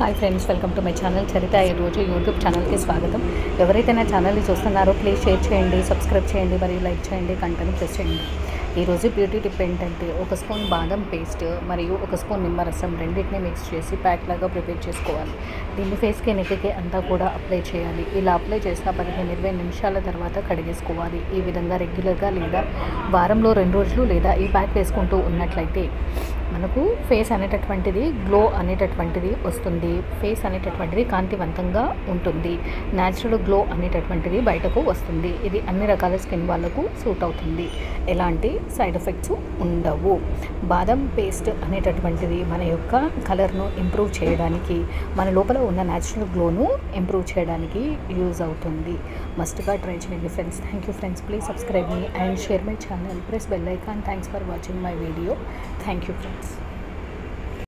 Hi friends welcome to my channel Charitha ఈరోజు YouTube ఛానల్కి స్వాగతం. ఎవరైతే నా ఛానల్ని చూస్తున్నారో ప్లీజ్ షేర్ చేయండి సబ్స్క్రైబ్ చేయండి మరియు లైక్ చేయండి కంటెంట్ ప్రెస్ చేయండి. ఈరోజు బ్యూటీ టిప్ ఏంటంటే ఒక స్పూన్ బాదం పేస్ట్ మరియు ఒక స్పూన్ నిమ్మరసం రెండింటిని మిక్స్ చేసి ప్యాక్ లాగా ప్రిపేర్ చేసుకోవాలి. దీన్ని ఫేస్కి నెక్కి అంతా కూడా అప్లై చేయాలి. ఇలా అప్లై చేసిన పదిహేను ఇరవై నిమిషాల తర్వాత కడిగేసుకోవాలి. ఈ విధంగా రెగ్యులర్గా లేదా వారంలో రెండు రోజులు లేదా ఈ ప్యాక్ వేసుకుంటూ ఉన్నట్లయితే మనకు ఫేస్ అనేటటువంటిది గ్లో అనేటటువంటిది వస్తుంది. ఫేస్ అనేటటువంటిది కాంతివంతంగా ఉంటుంది. న్యాచురల్ గ్లో అనేటటువంటిది బయటకు వస్తుంది. ఇది అన్ని రకాల స్కిన్ వాళ్ళకు సూట్ అవుతుంది. ఎలాంటి సైడ్ ఎఫెక్ట్స్ ఉండవు. బాదం పేస్ట్ అనేటటువంటిది మన యొక్క కలర్ను ఇంప్రూవ్ చేయడానికి మన లోపల ఉన్న న్యాచురల్ గ్లోను ఇంప్రూవ్ చేయడానికి యూజ్ అవుతుంది. మస్ట్గా ట్రై చేయండి friends. Thank you friends. Please subscribe me and share my channel. Press bell icon. Thanks for watching my video. Thank you friends